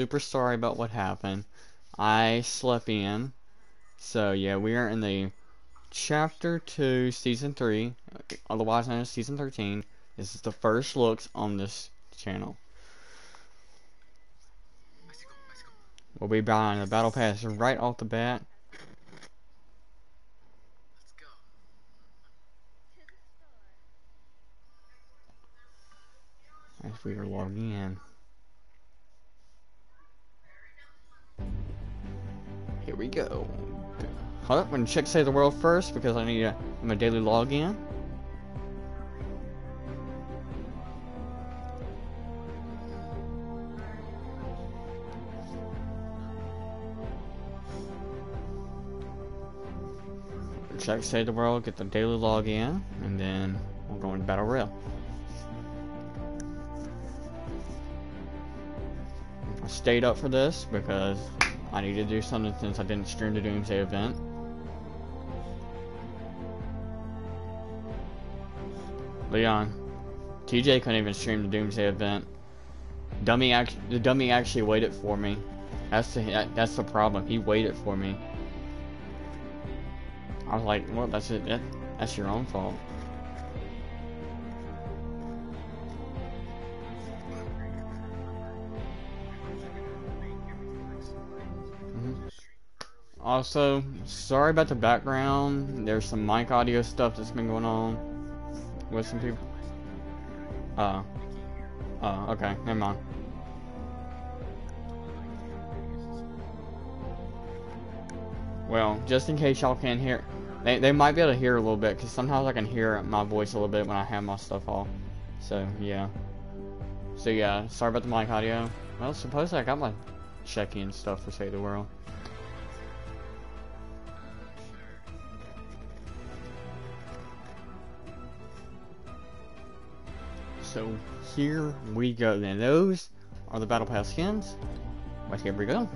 super sorry about what happened. I slept in. So yeah, we are in the chapter 2, season 3, otherwise known as season 13. This is the first looks on this channel. We'll be buying the battle pass right off the bat. As we are logging in. Here we go. Hold up, I'm gonna check Save the World first because I need a, my daily login. Check Save the World, get the daily login, and then we'll go into Battle Royale. I stayed up for this because I need to do something since I didn't stream the Doomsday event. Leon, TJ couldn't even stream the Doomsday event. Dummy act the dummy actually waited for me. That's the that's the problem. He waited for me. I was like, well, that's it. That, that's your own fault. Also, sorry about the background. There's some mic audio stuff that's been going on with some people. Uh. Oh, okay. Never mind. Well, just in case y'all can't hear, they, they might be able to hear a little bit, because sometimes I can hear my voice a little bit when I have my stuff off. So, yeah. So, yeah, sorry about the mic audio. Well, supposedly I got my check-in stuff for Save the World. So here we go then. Those are the Battle Pass skins. Right here we go.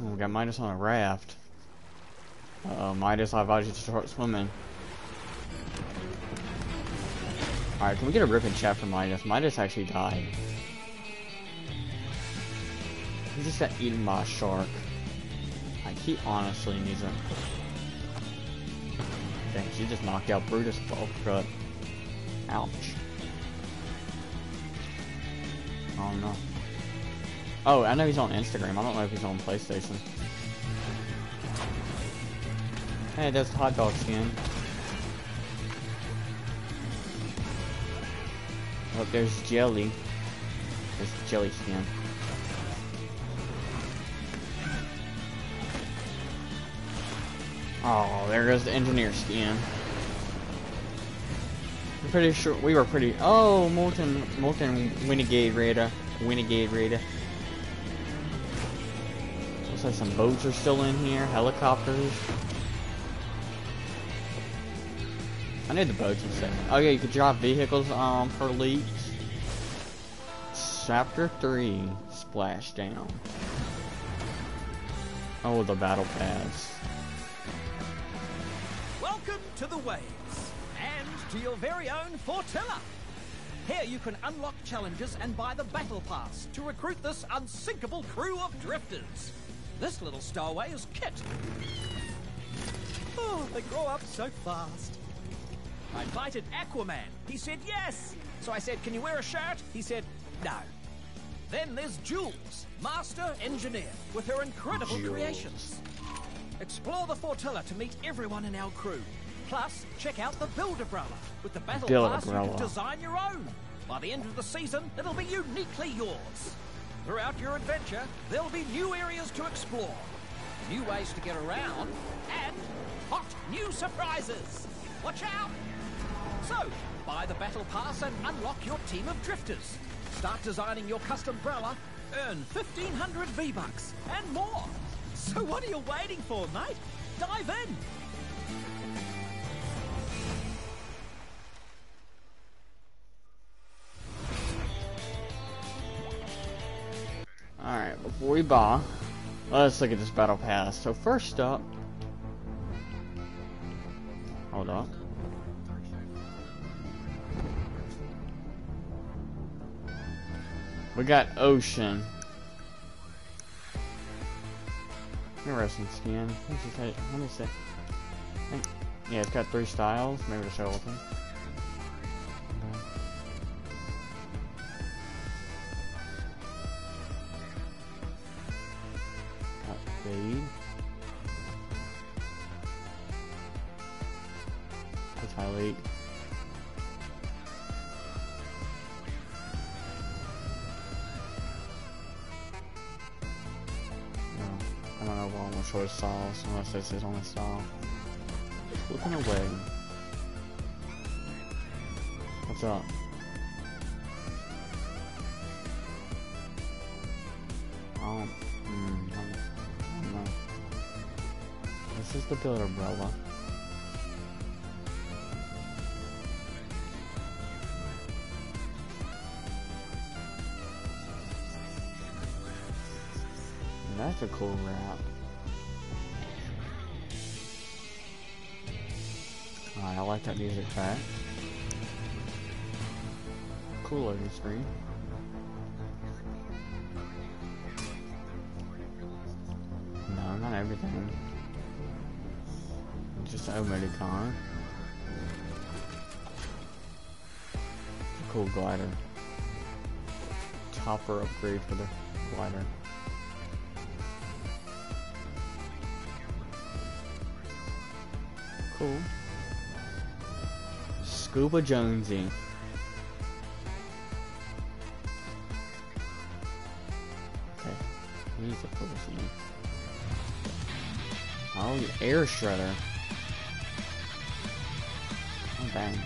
we got Midas on a raft. Uh, Midas, I advise you to start swimming. Alright, can we get a rip chat for Midas? Midas actually died. He just got eaten by a shark. Like, he honestly needs a... Dang, she just knocked out Brutus Bulk Cut. Ouch. Oh no. Oh, I know he's on Instagram. I don't know if he's on PlayStation. Hey, that's hot dog skin. Oh, there's jelly. There's jelly skin. There goes the engineer skin. I'm pretty sure we were pretty. Oh, molten, molten Winigate Raider, Winigate Raider. Looks like some boats are still in here. Helicopters. I need the boats in second. Oh yeah, you could drive vehicles um per leaks. Chapter three, splashdown. Oh, the battle pass to the waves and to your very own Fortilla. Here you can unlock challenges and buy the Battle Pass to recruit this unsinkable crew of drifters. This little stowaway is Kit. Oh, they grow up so fast. I invited Aquaman. He said yes. So I said, can you wear a shirt? He said, no. Then there's Jules, master engineer, with her incredible Jules. creations. Explore the Fortilla to meet everyone in our crew. Plus, check out the Build Umbrella. With the Battle Pass, you can design your own. By the end of the season, it'll be uniquely yours. Throughout your adventure, there'll be new areas to explore, new ways to get around, and hot new surprises. Watch out! So, buy the Battle Pass and unlock your team of drifters. Start designing your custom umbrella, earn 1500 V-Bucks, and more. So what are you waiting for, mate? Dive in! We buy, Let's look at this battle pass. So first up, hold up. We got Ocean. Interesting skin. Let me see. Yeah, it's got three styles. Maybe the skeleton. Got this is only style. Looking away. What's up? Oh, hmm, I don't- know. This is the build umbrella. That's a cool wrap. Alright, I like that music track. Cool loading screen. No, not everything. Just emoticon. Cool glider. Topper upgrade for the glider. Scuba Jonesy. Okay, he's a person. Oh, air shredder. Oh, dang.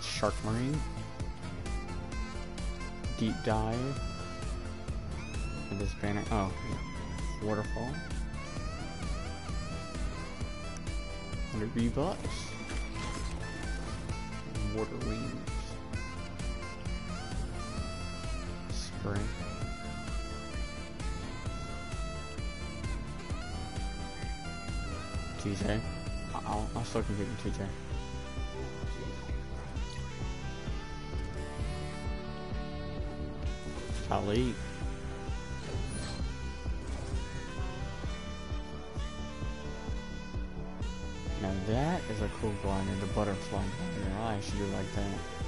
Shark Marine. Deep dive. And this banner. Oh, waterfall. 100 V-Bucks. Water wings. Spring. TJ. I'll, I'll still compete with TJ. Now that is a cool the butterfly glider. I actually do like that.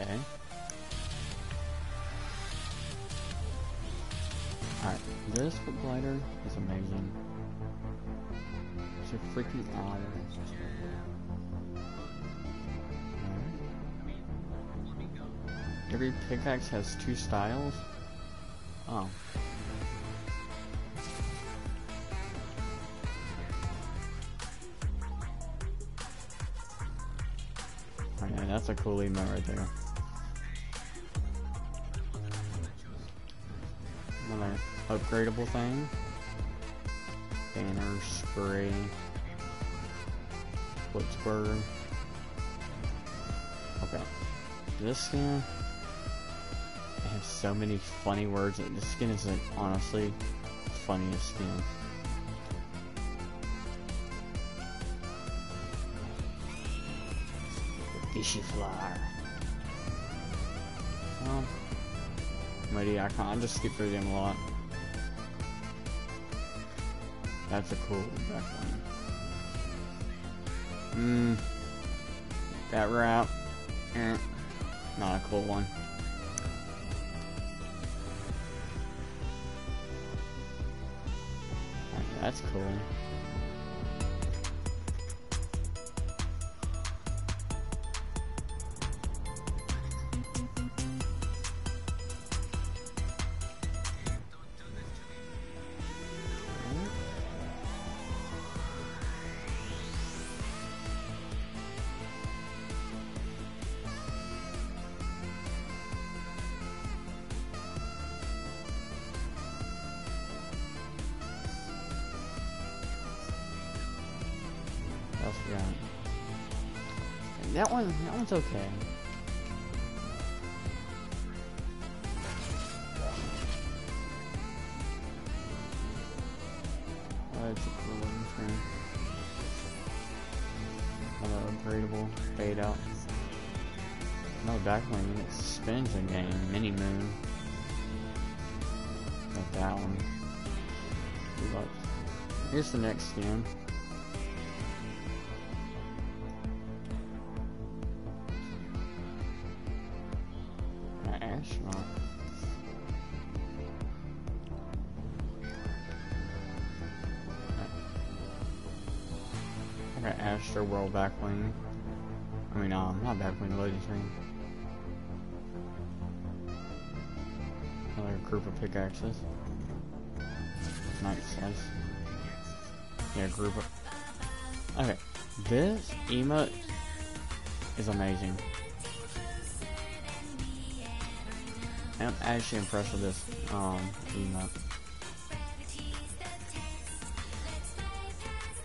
Okay. Alright, this foot glider is amazing. It's a freaking owl. Every pickaxe has two styles? Oh. Oh yeah, that's a cool email right there. Upgradable thing. Banner, spray, Blitzburger. Okay. This skin, I have so many funny words. This skin is like, honestly the funniest skin. Fishy flower. Well, maybe I can't. I just skip through them a lot. That's a cool backline. Mmm. That route. Eh. Not a cool one. That's cool. One, that one's okay. Oh, it's a cool looking screen. Another upgradable fade out. No backwing, it spins a game. Mini moon. Like that one. Here's the next skin. Astro World Backwing. I mean, um, not back Backwing, loading screen. Another group of pickaxes. Nice size. Yeah, group of. Okay, this emote is amazing. I'm actually impressed with this um, emote.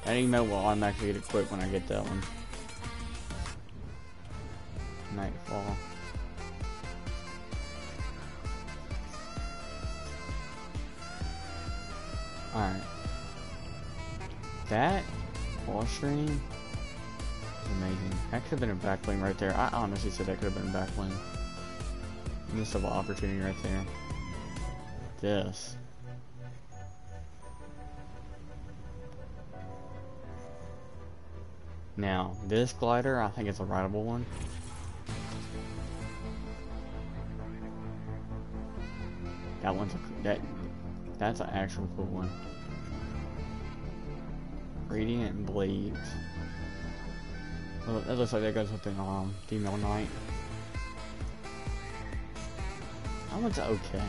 That emote will automatically get equipped when I get that one. Nightfall. Alright. That wall stream is amazing. That could have been a backbling right there. I honestly said that could have been a backbling. Missed of opportunity right there. This. Now, this glider, I think it's a rideable one. That one's a, that that's an actual cool one. Radiant blades. Well, it looks like that goes with the um female knight. That one's okay.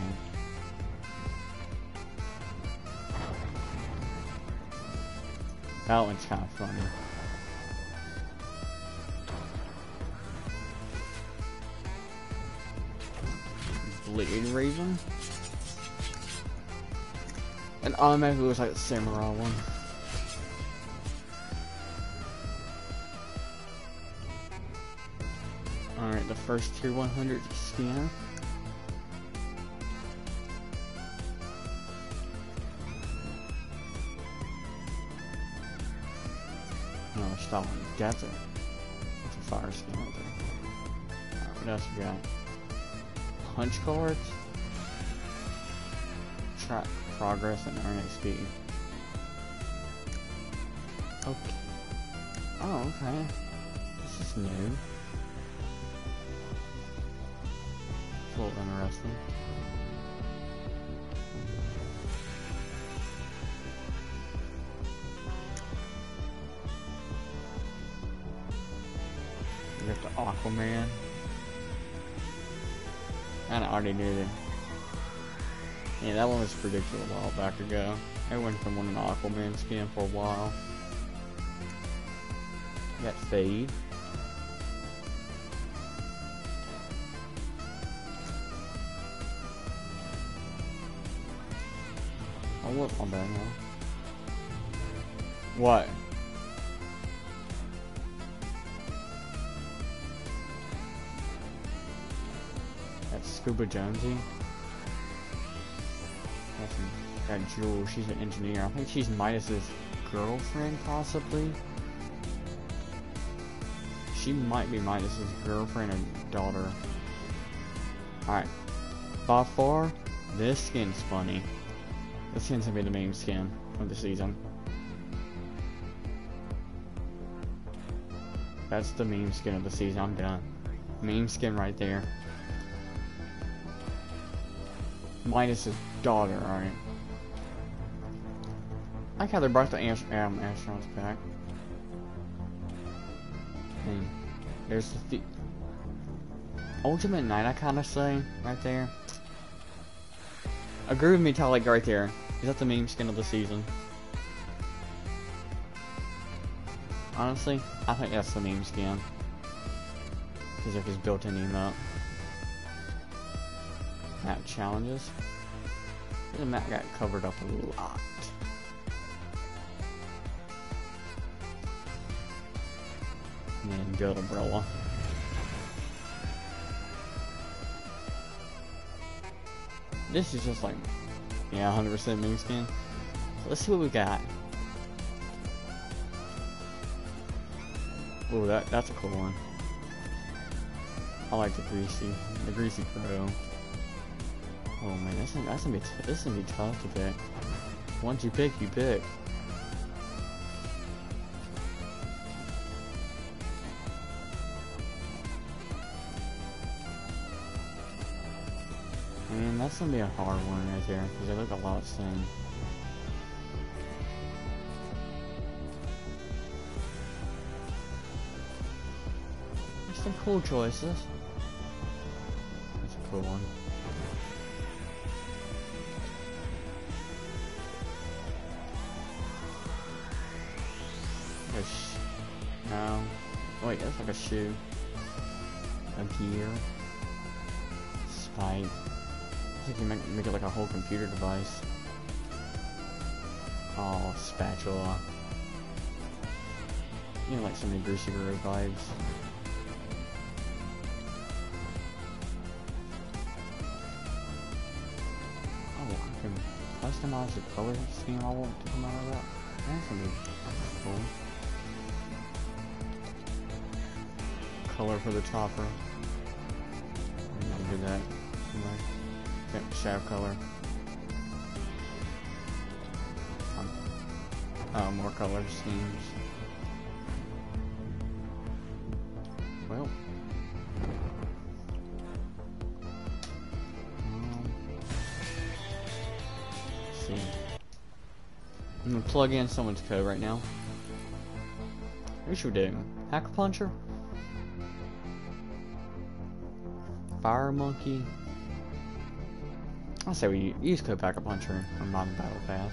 That one's kind of funny. Blade Raven. And automatically looks like the samurai one. Alright, the first tier 100 scanner. No, stop. That's a, that's a fire skin right there. Alright, what else we got? Punch cards. Track progress and earn XP. Okay. Oh, okay. This is new. It's a little interesting. Already knew that. Yeah, that one was predicted a while back ago. Everyone's been wanting an Aquaman skin for a while. You got Fade. Oh, look, I'm bad now. What? Scuba Jonesy. That's got Jules. She's an engineer. I think she's Midas's girlfriend, possibly. She might be Midas's girlfriend or daughter. Alright. By far, this skin's funny. This skin's gonna be the main skin of the season. That's the meme skin of the season. I'm done. Meme skin right there. Midas's daughter, alright. I like how they brought the ast um, astronauts back. And there's the Ultimate Knight, I kind of say, right there. Agree with me, Talik, right there. Is that the meme skin of the season? Honestly, I think that's the meme skin. Because of his built-in emote. Map challenges. The map got covered up a lot. And Good Umbrella. This is just like, yeah, 100% meme skin. Let's see what we got. Oh, that that's a cool one. I like the greasy, the greasy crow. Oh man, that's gonna, that's gonna be this is gonna be tough to pick. Once you pick, you pick. Man, that's gonna be a hard one right there because they look a lot same. There's some cool choices. That's a cool one. A gear. Spike. I think you make, make it like a whole computer device. Oh, spatula. You know, like so many Greasy Guru vibes. Oh, I can customize the color scheme I want to come out of that. That's gonna be cool. Color for the chopper. I'm gonna do that. Anyway. Yep, shadow color. Oh, more color schemes. Well. Um, see. I'm gonna plug in someone's code right now. What should we do? Hacker Puncher? Fire Monkey? I'll say we use Code Packer Puncher on Modern Battle Pass.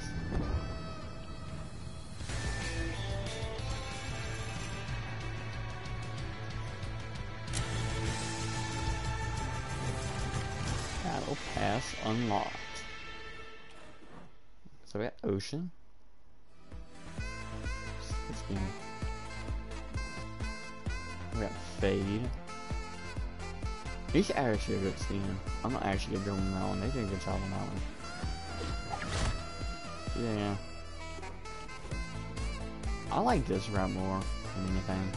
Battle Pass unlocked. So we got Ocean. He's actually a good scheme. I'm not actually good on that one. They did a good job on that one. Yeah. I like this route more than anything.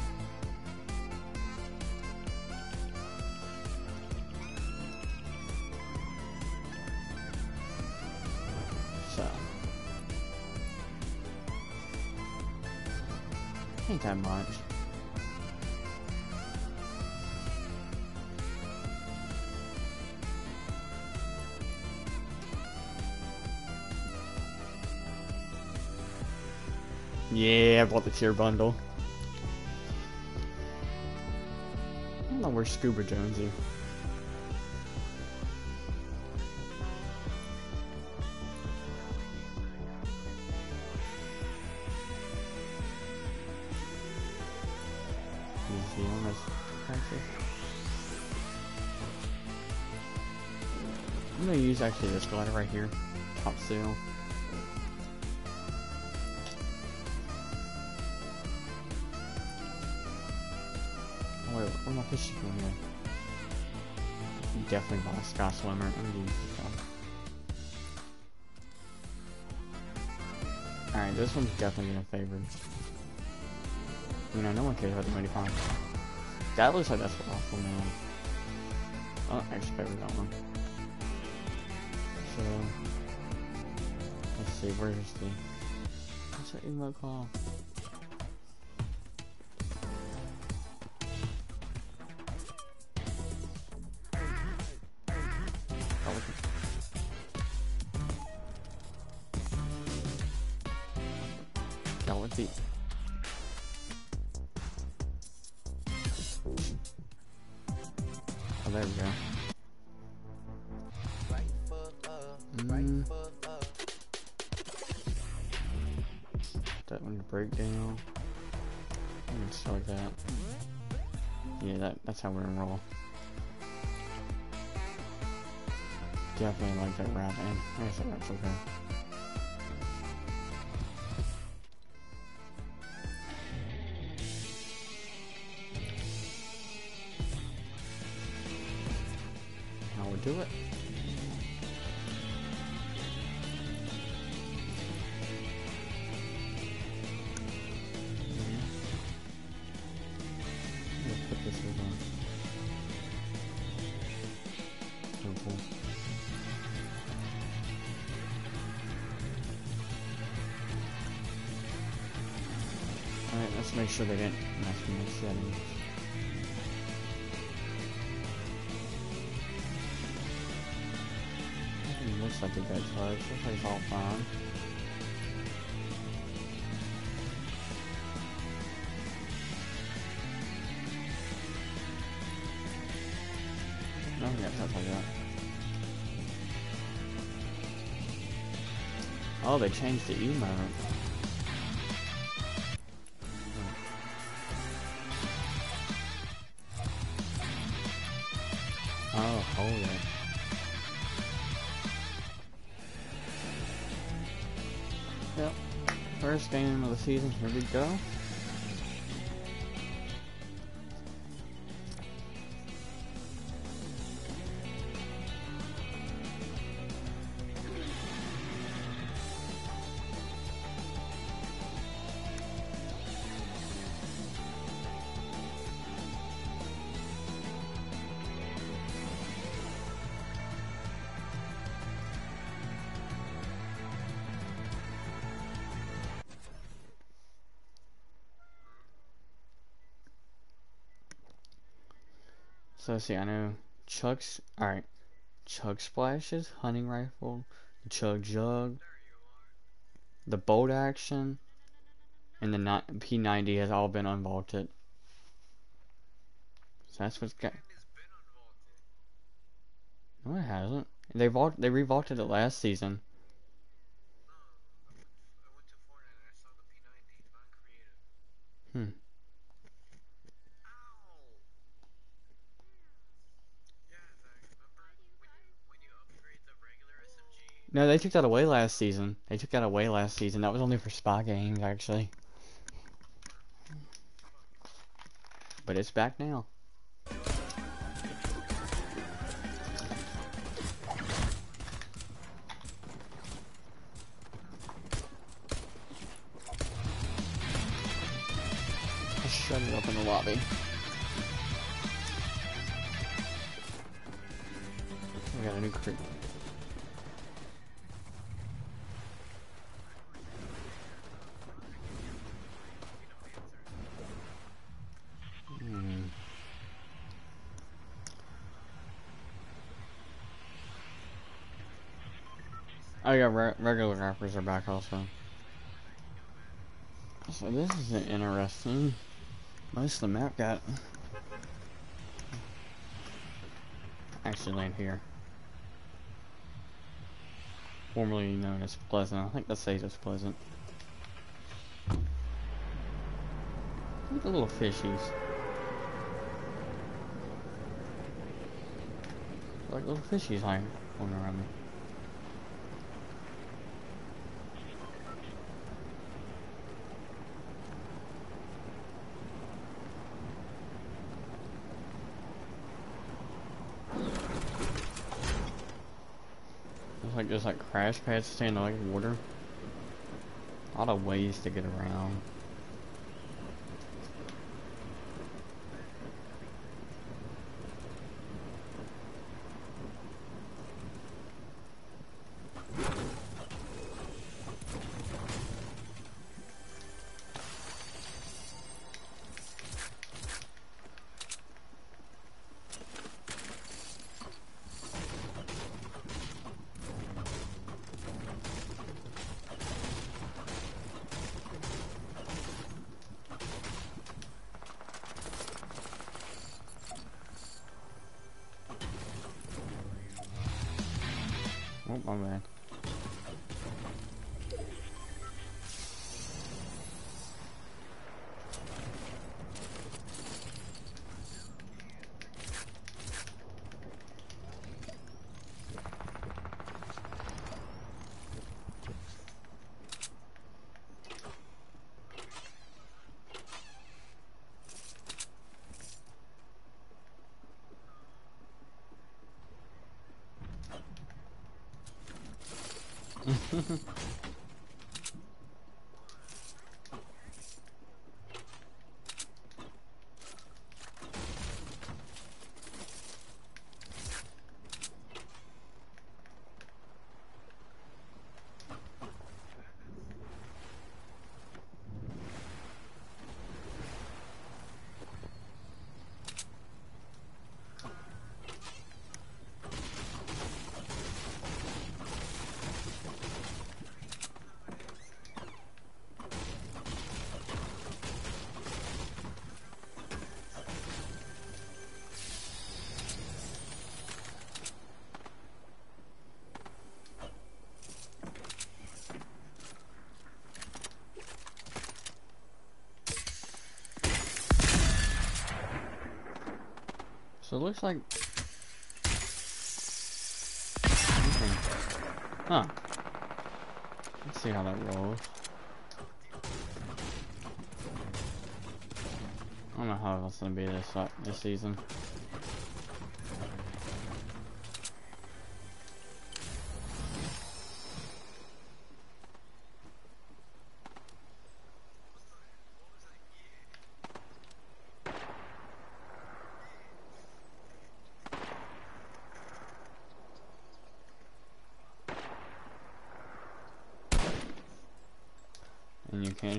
Bought the tier bundle. I don't know where's Scuba Jonesy. Is? I'm gonna use actually this glider right here. Top seal. What am I fishing for? Definitely buy a Sky Swimmer. I'm gonna use. Alright, this one's definitely gonna favor. You know, no one cares about the 25. That looks like that's awful, man. Oh, I actually favor that one. So, let's see, where's the... What's that emote called? Rap, and I guess that okay. We do it? Make sure they didn't mess with my settings. Looks like it got charged. Looks like it's all fine. Nothing got touched like that. Oh, they changed the emote. Oh, hold it. Yep. First game of the season, here we go. So let's see, I know Chuck's alright. Chug splashes, hunting rifle, the chug jug, the bolt action, and the P90 has all been unvaulted. So that's what's got. No, it hasn't. They vault. They revaulted it last season. Hmm. No, they took that away last season. They took that away last season. That was only for spa games, actually. But it's back now. Shut it up in the lobby. We got a new crew. Hmm. Oh yeah, re regular rappers are back also. So this is interesting. Most of the map got actually land here. Formerly known as Pleasant. I think that says it's Pleasant. Look at the little fishies. Like little fishies hanging around me. Like there's like crash pads staying like water. A lot of ways to get around. It looks like... Huh. Let's see how that rolls. I don't know how it's gonna be this uh, this season.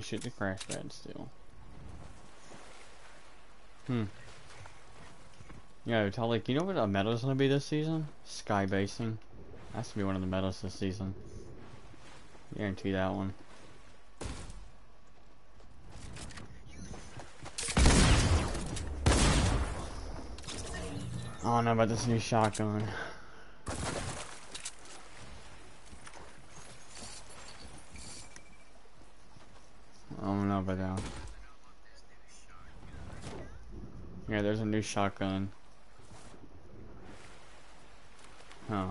Shoot the crash pad still. Hmm. Yo, Talik, you know what a meta's gonna be this season? Sky basing. Has to be one of the metas this season. Guarantee that one. I don't know about this new shotgun. I don't know about that. Yeah, there's a new shotgun. Huh.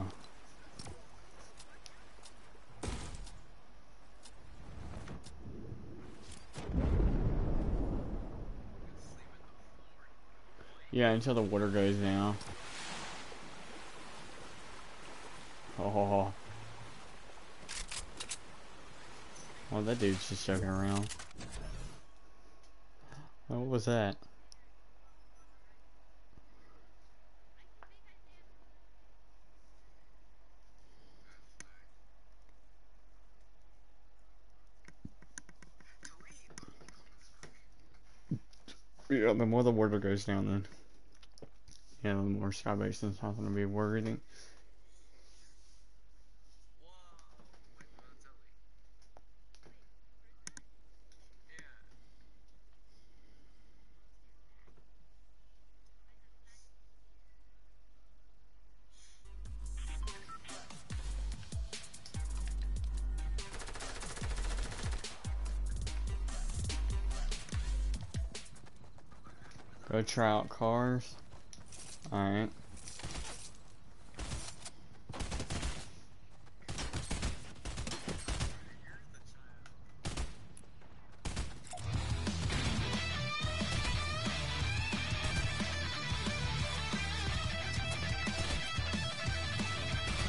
Yeah, until the water goes down. Oh. Well, that dude's just joking around. What was that? The more the water goes down, then yeah, the more sky basin's not going to be worthy. Go try out cars. Alright.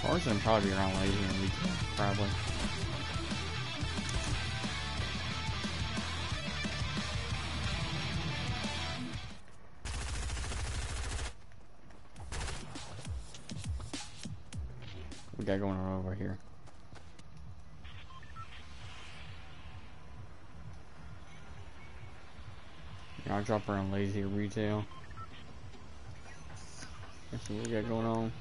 Cars are probably around later than we can, probably. Here. Yeah, I'll drop her on lazy retail. That's what we got going on.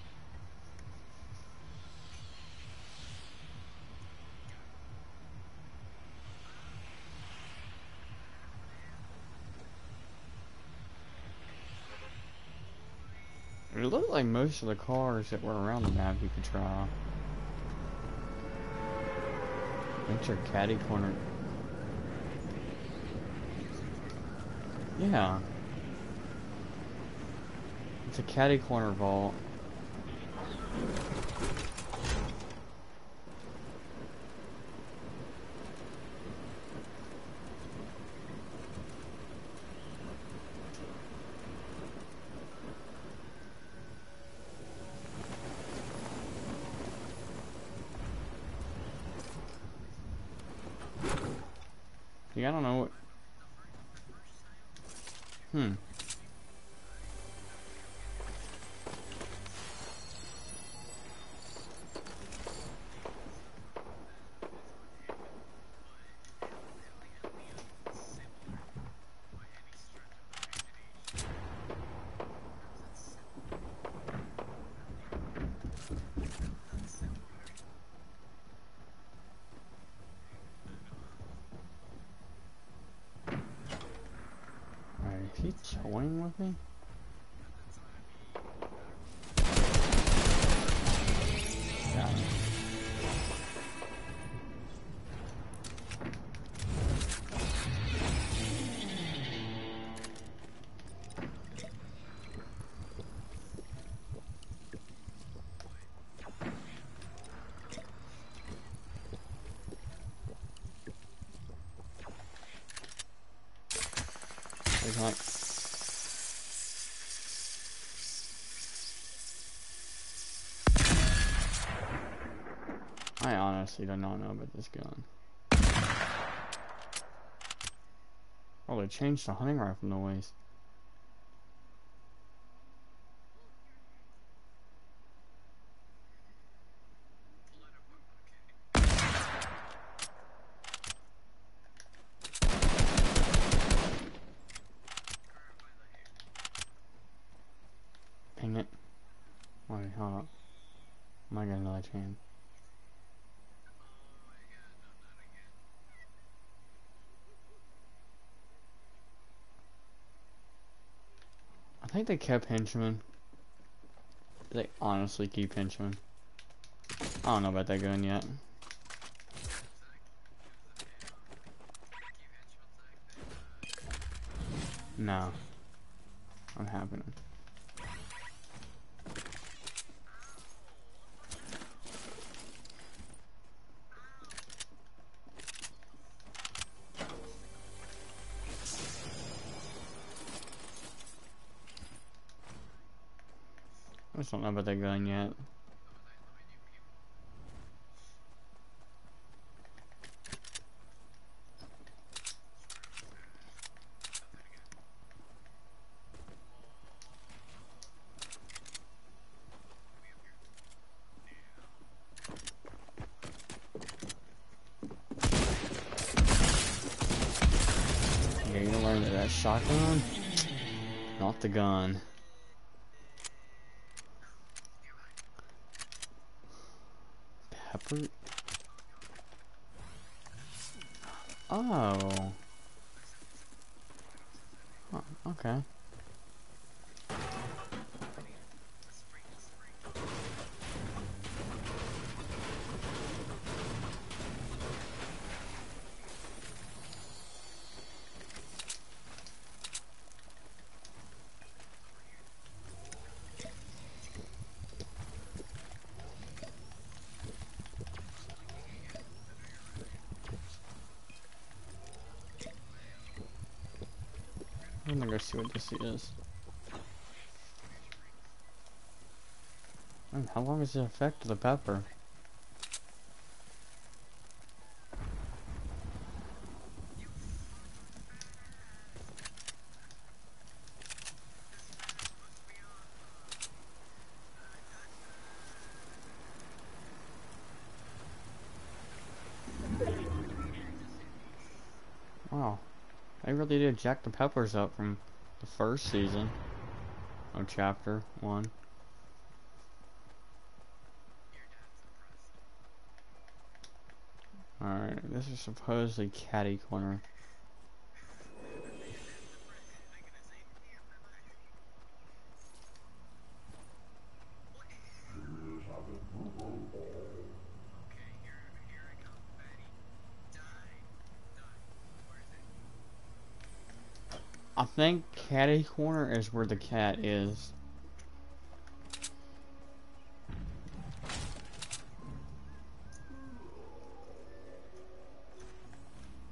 It looked like most of the cars that were around the map you could try. Enter catty corner. Yeah. It's a catty corner vault. I don't know what. Hmm. Alright, is he toying with me? Got him. There's like I honestly do not know about this gun. Oh, they changed the hunting rifle noise. Dang it. Wait, hold up. Am I getting another chance? I think they kept Henchman. They honestly keep Henchman. I don't know about that gun yet. No. I'm happening. Just don't know about that gun yet. Yeah, you learn that that shotgun, not the gun. Pepper. Oh. Huh, okay. What this is. Man, how long is the effect of the pepper? Wow. They really did jack the peppers up from the first season of chapter one. Alright, this is supposedly Catty Corner. I think Catty Corner is where the cat is.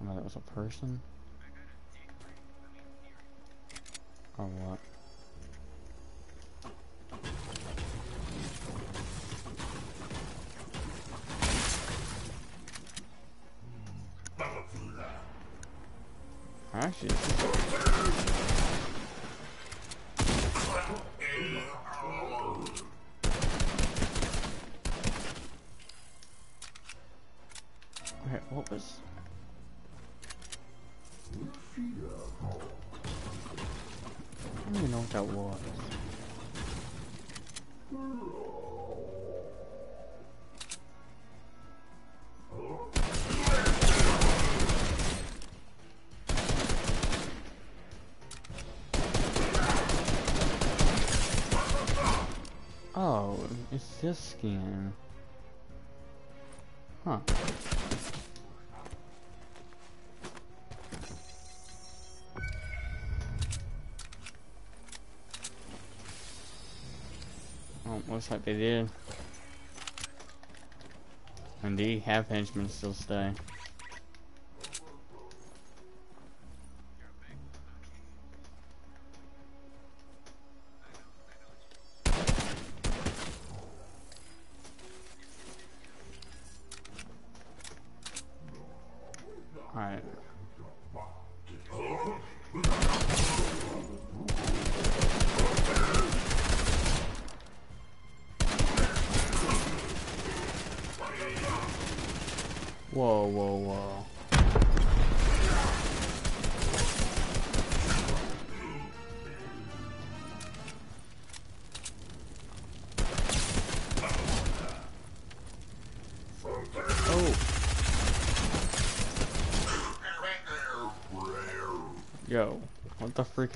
Oh, that was a person? Or what? Okay. I don't even know what that was. Oh, it's this skin. Huh. Looks like they did. Indeed, half henchmen still stay.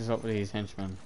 Is up with these henchmen?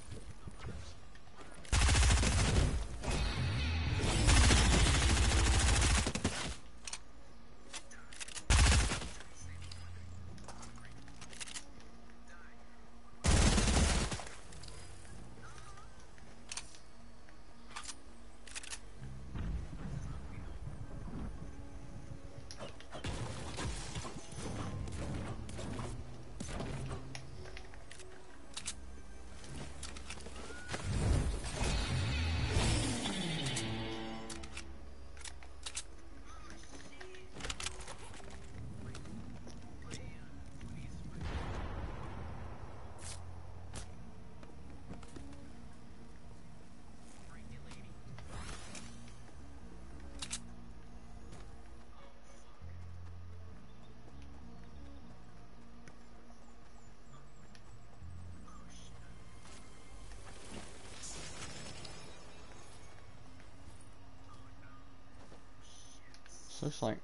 This looks like.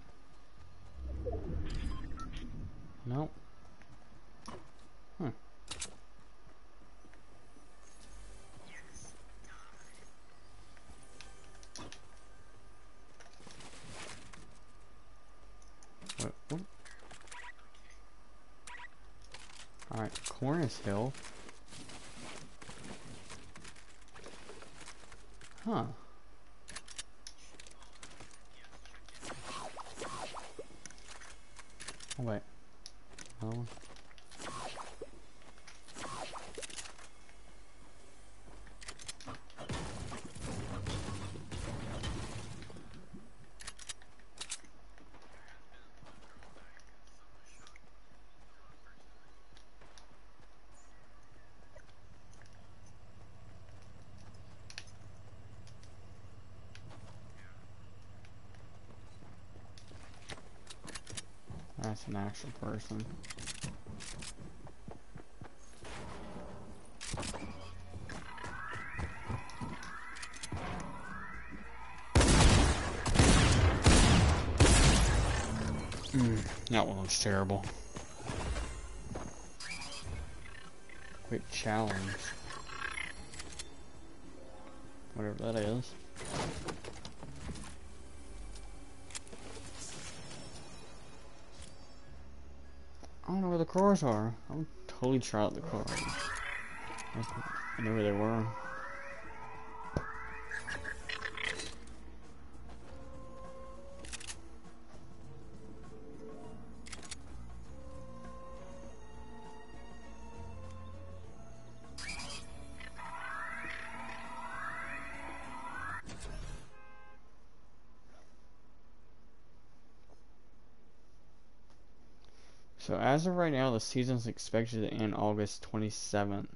Nope. Hmm. Alright, Cornus Hill. Huh. Oh, wait. No. That's an actual person. Mm, that one looks terrible. Quick challenge. Whatever that is. cars are. I'll totally try out the cars. I know where they were. So as of right now, the season's expected to end August 27th.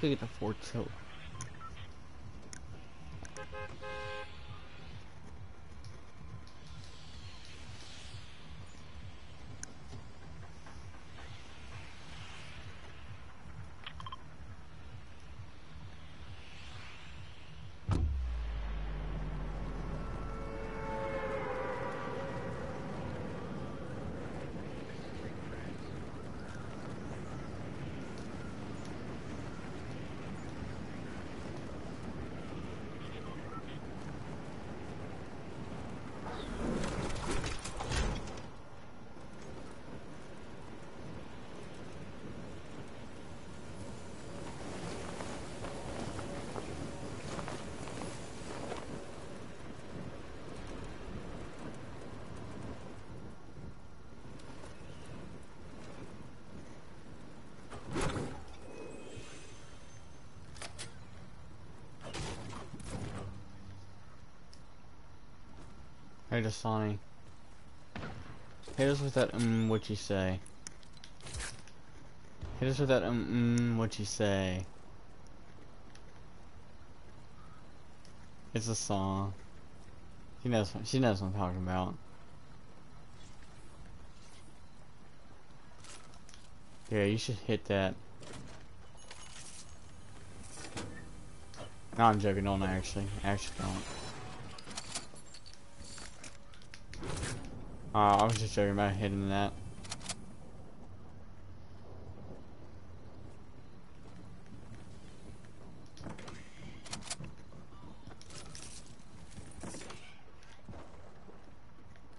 Let's get the Fortilla. Hey, Dasani. Hit us with that, um, what you say. Hit us with that, um, what you say. It's a song. She knows, she knows what I'm talking about. Yeah, you should hit that. No, I'm joking, don't actually. Actually don't. Uh, I was just joking about hitting that.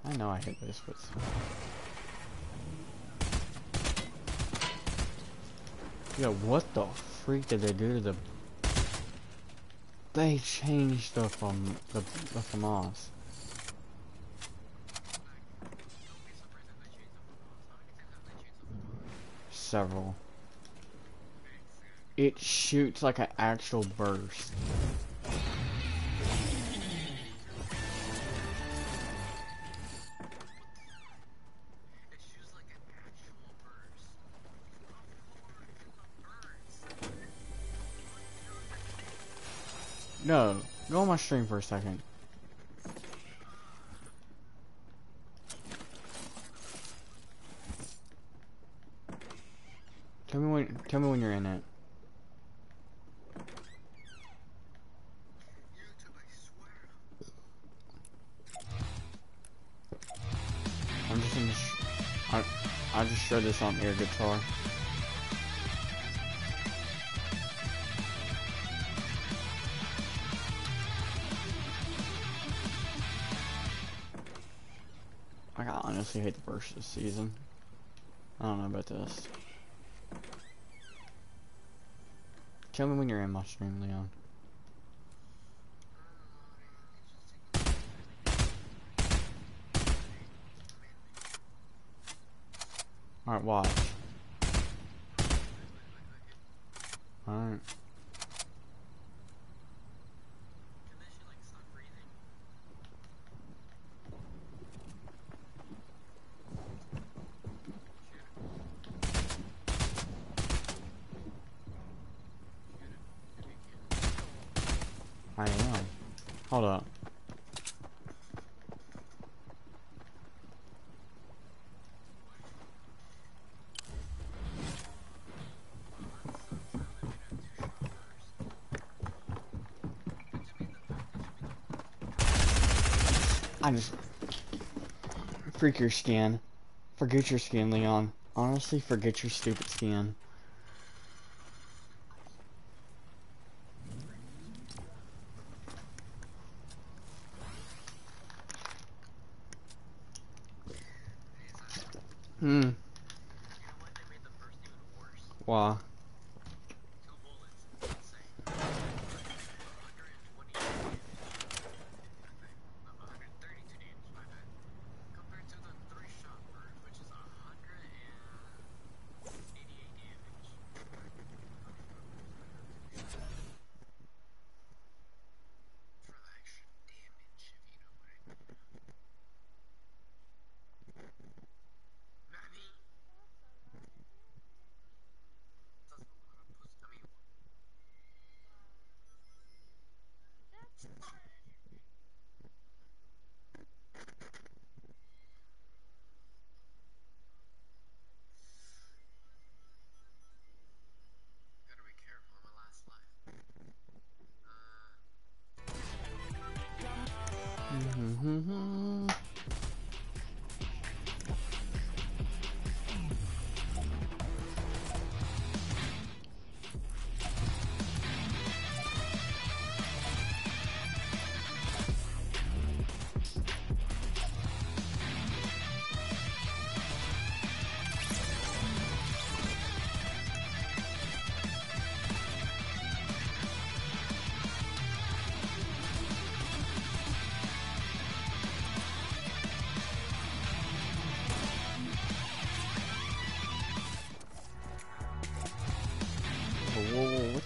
I know I hit this, but... Yo, what the freak did they do to the... They changed the from the, the FAMAS. Several. It shoots like an actual burst. No, go on my stream for a second. Tell me when. Tell me when you're in it. I'm just gonna. I I just shred this on air guitar. I honestly hate the first of the season. I don't know about this. Tell me when you're in my stream, Leon. Alright, watch. Alright. I am. Hold up. I just freak your skin. Forget your skin, Leon. Honestly, forget your stupid skin.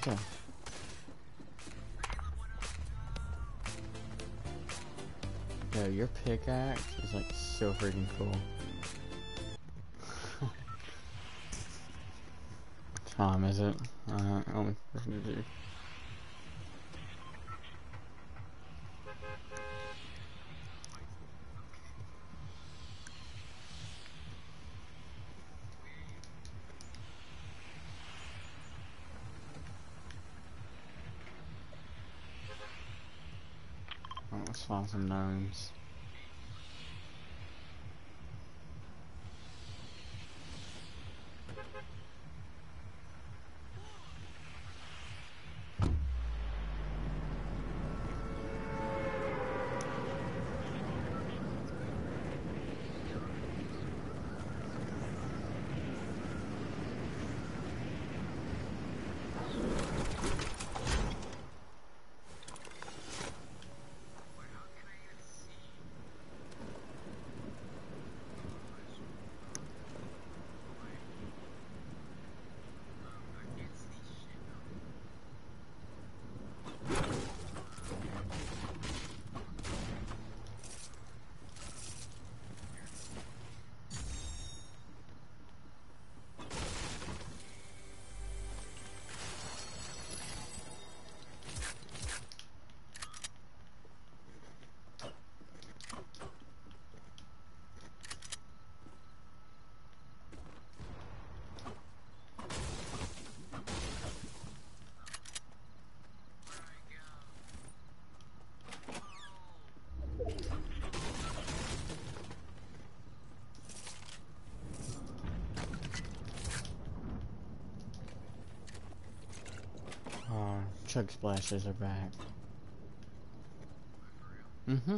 The? Yo, your pickaxe is like so freaking cool. Time is it? Uh, only freaking do. Some gnomes. Chug splashes are back. Mm-hmm.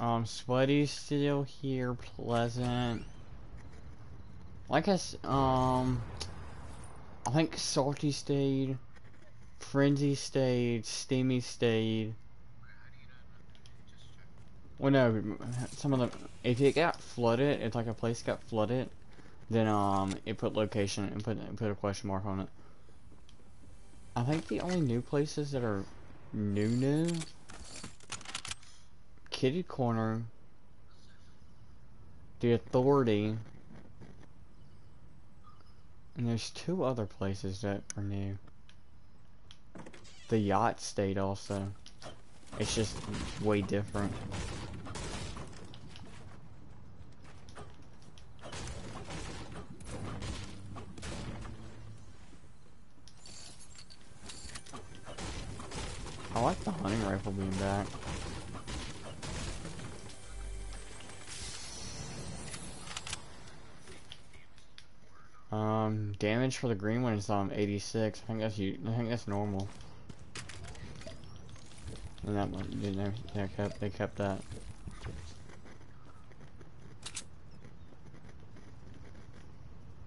Um, Sweaty's still here, Pleasant. Like I um, I think Salty stayed, Frenzy stayed, Steamy stayed. Well, no, some of the if it got flooded, if like a place got flooded, then um, it put location and put put a question mark on it. I think the only new places that are new new Kitty Corner, the Authority, and there's two other places that are new. The Yacht State also. It's just way different. I like the hunting rifle being back. Um, damage for the green one is um 86. I think that's you. I think that's normal. And that one, you know, they kept they kept that.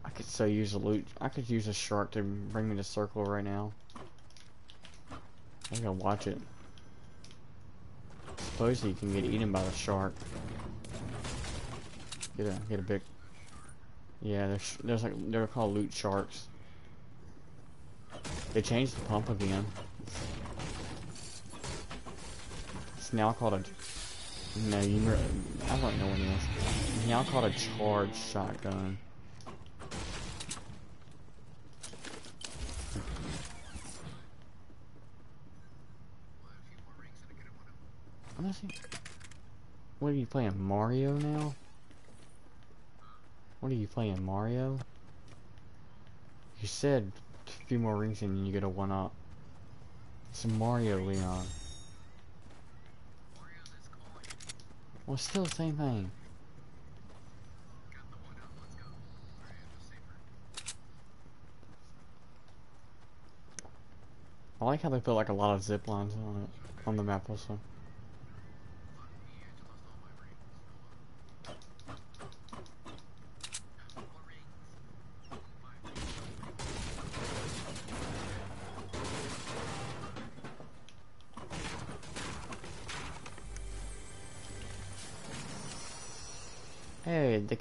I could so use a loot. I could use a shark to bring me to circle right now. I gotta watch it. Suppose you can get eaten by the shark. Get a get a big. Yeah, there's there's like they're called loot sharks. They changed the pump again. It's now called a. No, you. I don't know what it is. It's now called a charged shotgun. Honestly, what are you playing? Mario now? What are you playing? Mario? You said a few more rings and you get a one up. It's Mario, Leon. Well, still the same thing. I like how they put like a lot of zip lines on it, on the map also.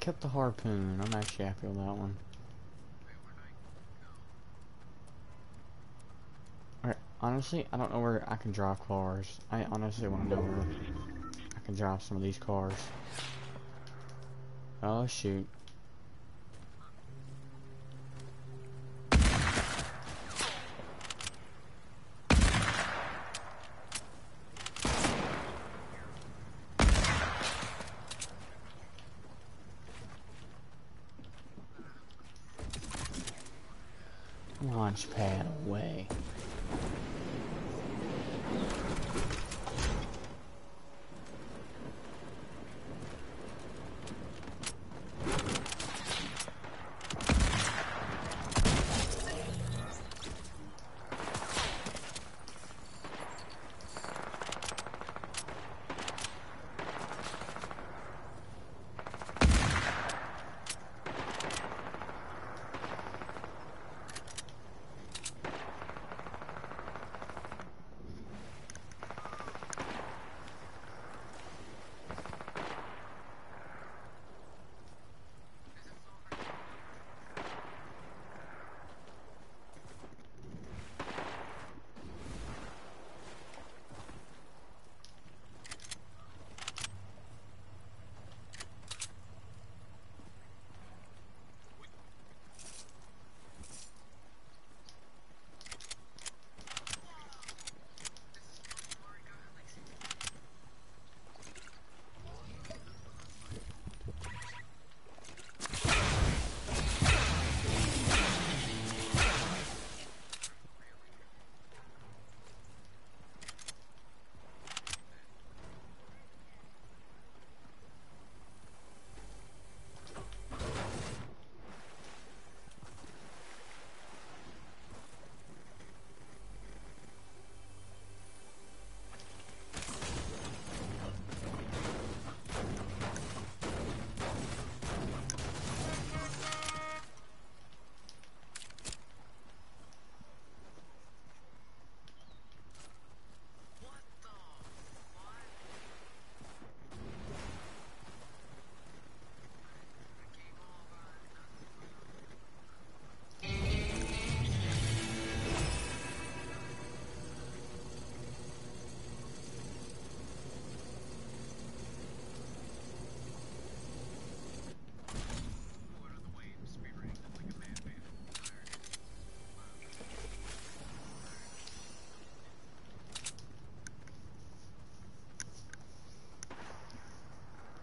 Kept the harpoon. I'm actually happy with that one. Alright, honestly, I don't know where I can drive cars. I honestly want to know where I can drive some of these cars. Oh, shoot. Launch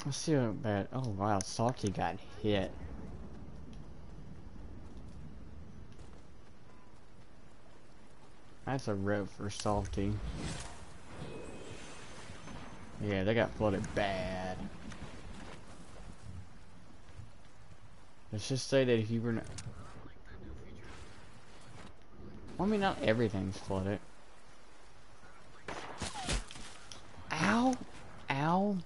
Let's see what bad. Oh wow, Salty got hit. That's a rip for Salty. Yeah, they got flooded bad. Let's just say that if you were not... I mean, not everything's flooded. Ow! Ow!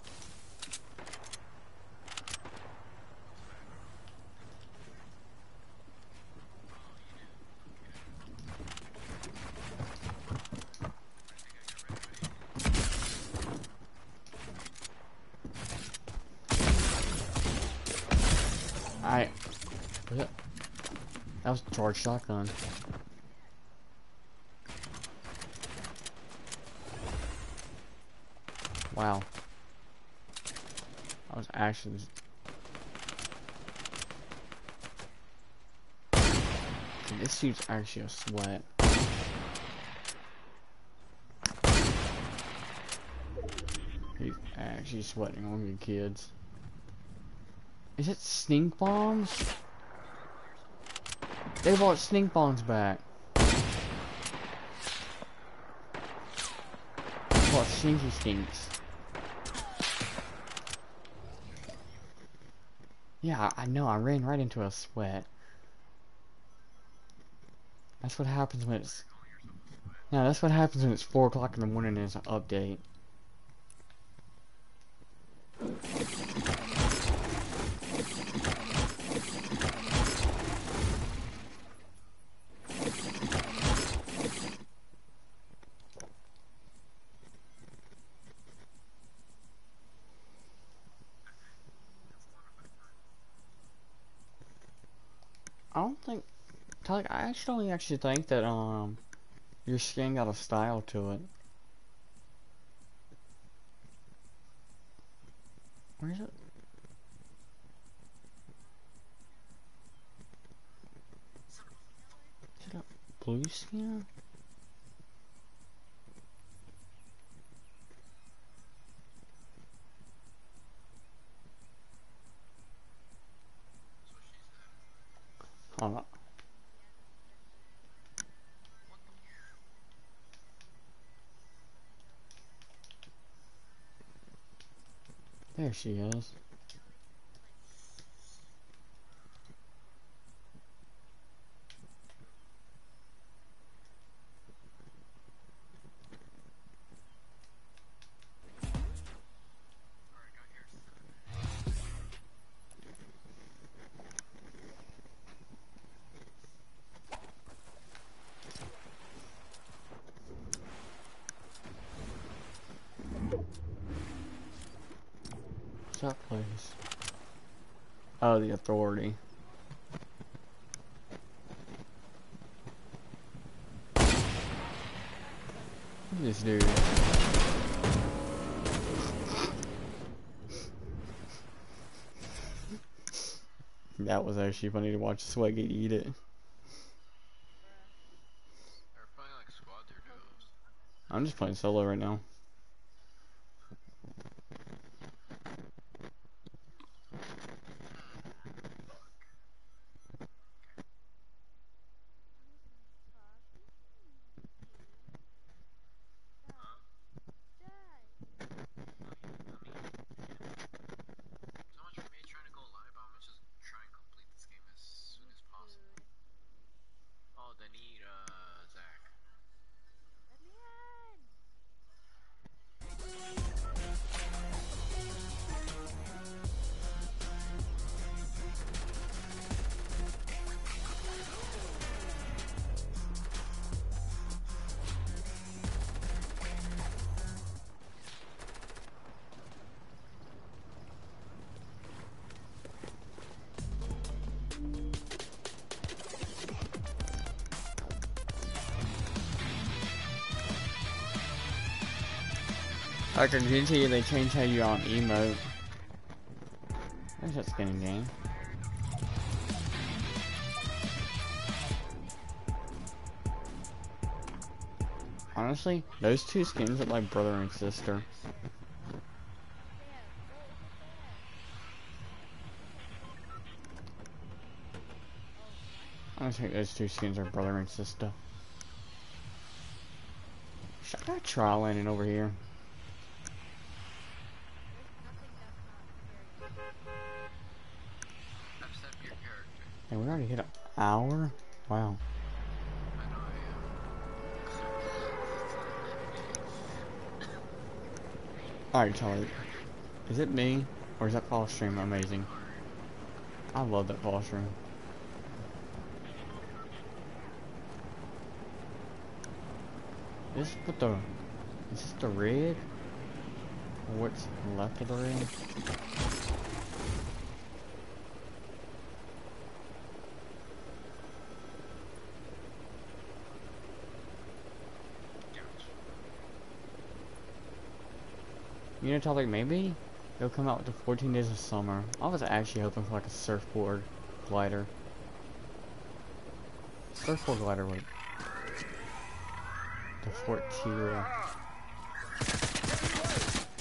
I. That was charged shotgun. Wow. I was actually. This dude's actually a sweat. He's actually sweating on you kids. Is it stink bombs? They brought stink bombs back. What stinky stinks? Yeah, I know, I ran right into a sweat. That's what happens when it's... No, that's what happens when it's 4 o'clock in the morning and it's an update. I don't think, Tyler, I actually actually think that um, your skin got a style to it. Where is it? Is it a blue skin? Hold on. She is. What's that place? Oh, the authority. This dude. That was actually funny to watch Swaggy eat it. They're playing like squads or duos. I'm just playing solo right now. Like in GTA, they change how you on emote. That's just skin game. Honestly, those two skins look like brother and sister. I think those two skins are brother and sister. Should I try landing over here? Alright, Charlie. Is it me? Or is that fall stream amazing? I love that fall stream. This what the is this the red? What's left of the red? You know, Charlie, maybe they'll come out with the 14 Days of Summer. I was actually hoping for like a surfboard glider. Surfboard glider would. The Fortilla.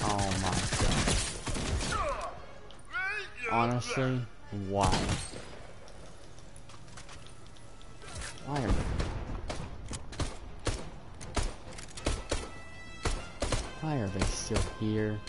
Oh my god. Honestly, why? Why Why are they still here?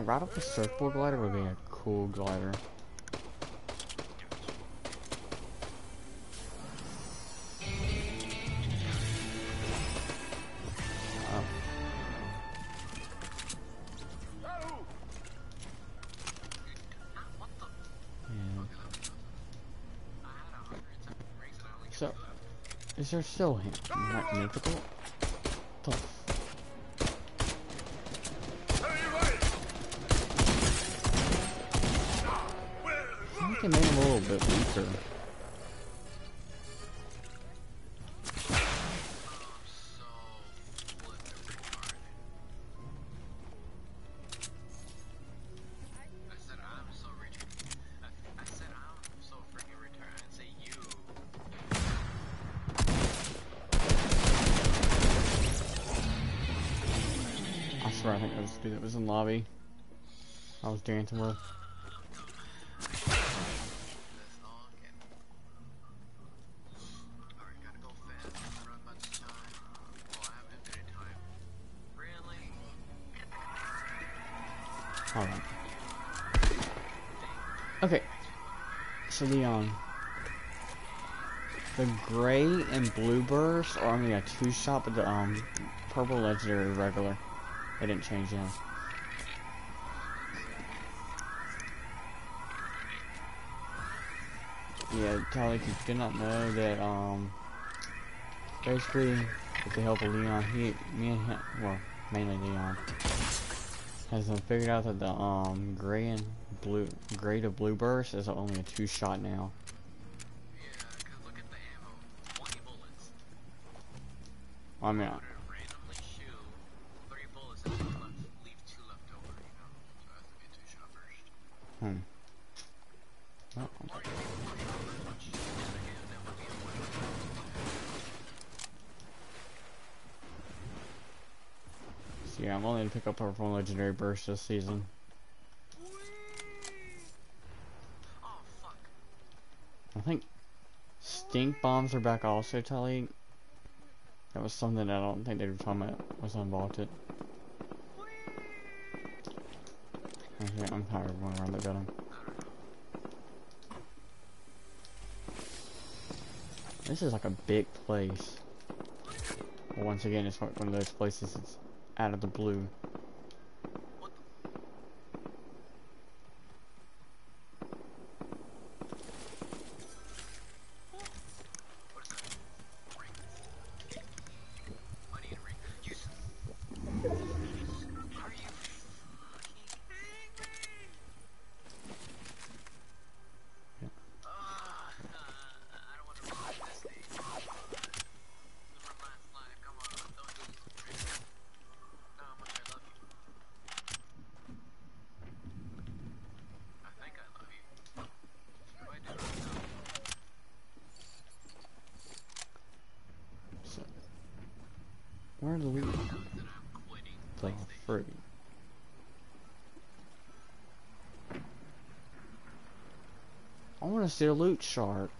A ride off the surfboard glider would be a cool glider. So, is there still him? Not mythical? The I think made him a little bit weaker. I swear I think that was dude that was in lobby. I was dancing with. That's all again. Alright, gotta go fast. Don't run much time. Oh, I have infinite time. Really? Alright. Okay. So Leon. The gray and blue burst are only a two shot, but the um purple legendary regular. They didn't change them. Yeah, Tally, if you did not know that um basically with the help of Leon, he me and him well, mainly Leon has uh, figured out that the um gray and blue gray to blue burst is only a two shot now. Be a one. so yeah, I'm only gonna pick up purple legendary burst this season. Oh. I think stink bombs are back also, Tully. That was something that I don't think they were talking about was unvaulted. Okay, I'm tired of going around the building. This is like a big place. Once again, it's one of those places that's out of the blue. What is that? Ring. Money and ring. You s- Are you fucking kidding me? Yeah. Uh, I don't want to ruin this thing. the fruit? A loot shark.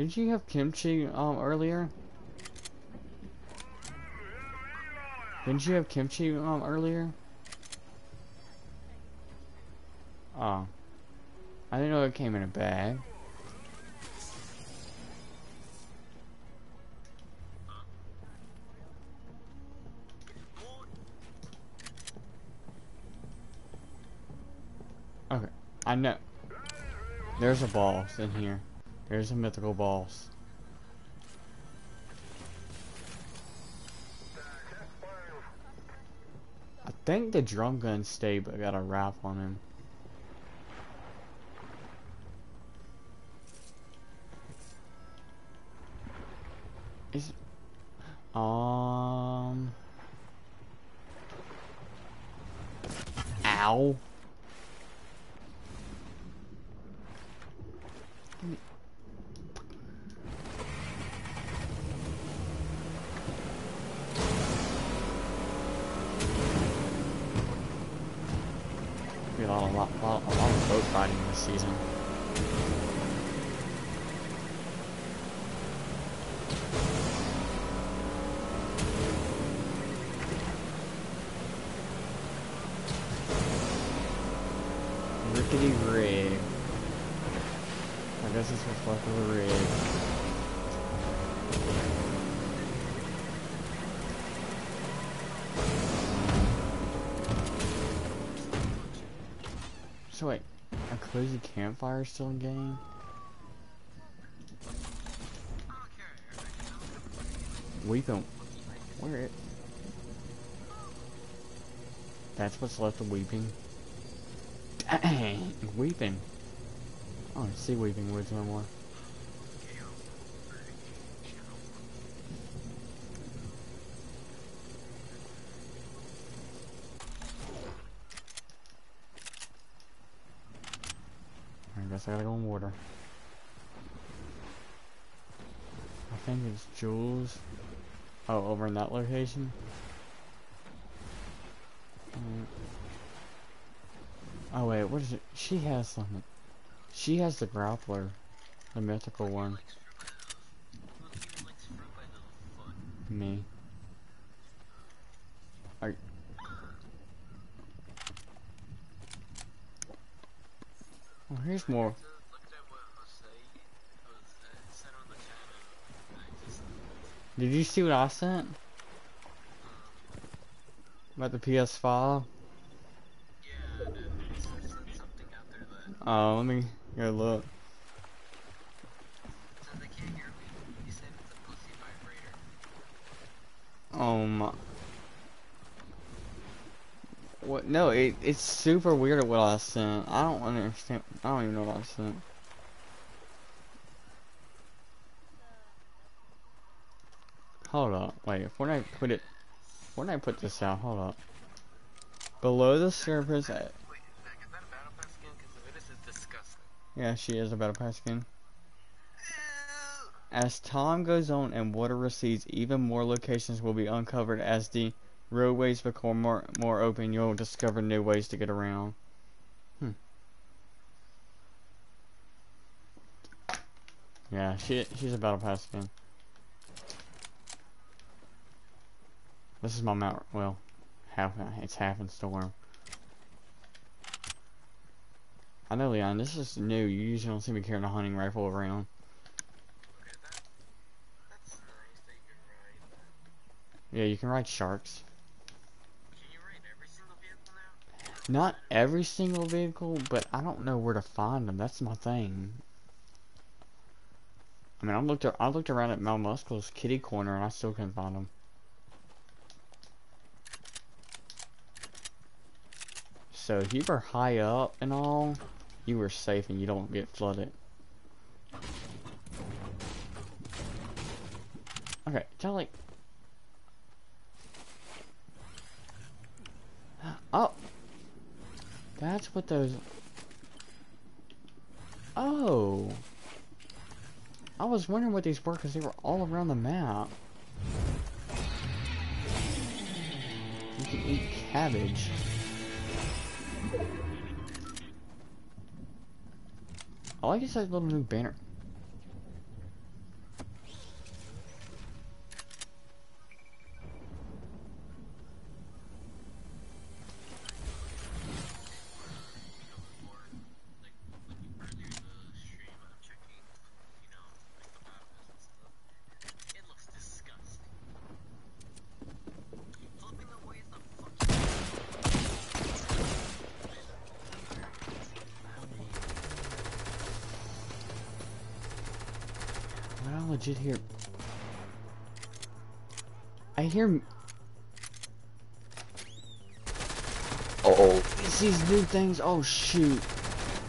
Know. Did you have kimchi um earlier? Didn't you have kimchi um earlier? Oh. I didn't know it came in a bag. Okay, I know. There's a boss in here. There's a mythical boss. I think the drum gun stayed, but got a wrap on him. Is um ow. Cozy campfire still in game? Weeping. Where it? That's what's left of weeping. Dang, weeping. I don't see weeping woods no more. I I gotta go in water. I think it's Jules. Oh, over in that location? Mm. Oh wait, what is it? She has something. She has the grappler. The mythical one. Me. Are Oh, here's more. Looked at what Jose Jose said on the channel. I more. Did you see what I sent? About the PS5? yeah, it said something after that. Oh, let me go look. It said they can't hear me. He said it's a pussy vibrator. Oh my. What? No, it, it's super weird what I sent. I don't understand. I don't even know what I sent. Hold up. Wait, when I put it. When I put this out, hold up. Below the surface. Wait, is that a battle pass skin? Because this is disgusting. Yeah, she is a battle pass skin. As time goes on and water recedes, even more locations will be uncovered as the roadways become more more open. You'll discover new ways to get around. Hmm. Yeah, she she's a battle pass skin. This is my mount. Well, half it's half in storm. I know, Leon. This is new. You usually don't see me carrying a hunting rifle around. Okay, that, that's nice that you can ride that. Yeah, you can ride sharks. Can you ride every single vehicle now? Not every single vehicle, but I don't know where to find them. That's my thing. I mean, I looked I looked around at Mel Muscle's kitty corner and I still couldn't find them. So if you were high up and all, you were safe and you don't get flooded. Okay, Jelly. Oh! That's what those... Oh! I was wondering what these were because they were all around the map. You can eat cabbage. I like this little new banner. Like when you earlier the stream, I'm checking, you know, like the map and stuff. It looks disgusting. Flipping away the fucking. What I legit hear? I hear. m- Oh, It's these new things. Oh shoot!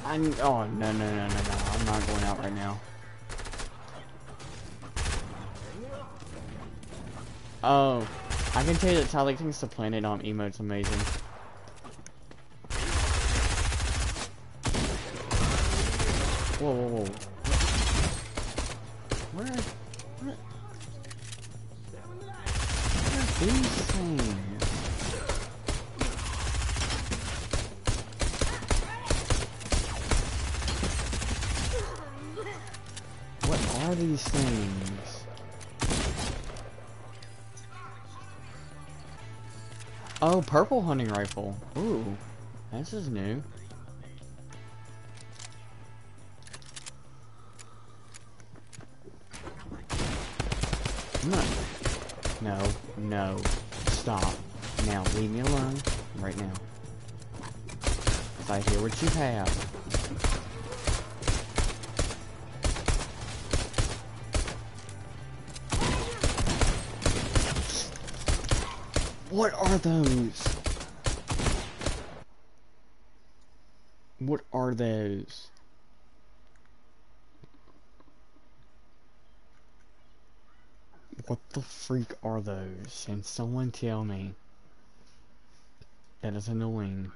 I'm. Oh no no no no no! I'm not going out right now. Oh, I can tell you that Tyler thinks the planet on emote's amazing. Purple hunting rifle. Ooh, this is new. Those? Can someone tell me? That is annoying.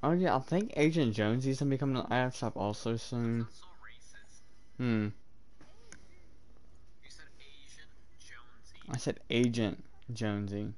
Oh yeah, I think Agent Jonesy's gonna be coming to shop also soon. That's so racist. Hmm. You said Asian Jonesy. I said Agent Jonesy.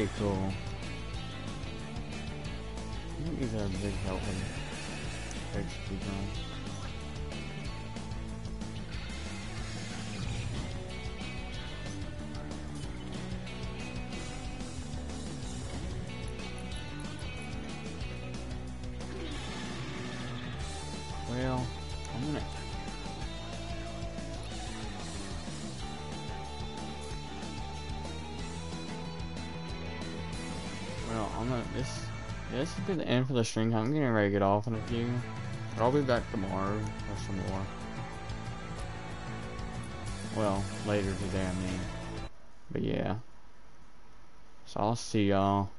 These the end for the stream. I'm getting ready to get off in a few. But I'll be back tomorrow for some more. Well, later today, I mean. But yeah. So I'll see y'all.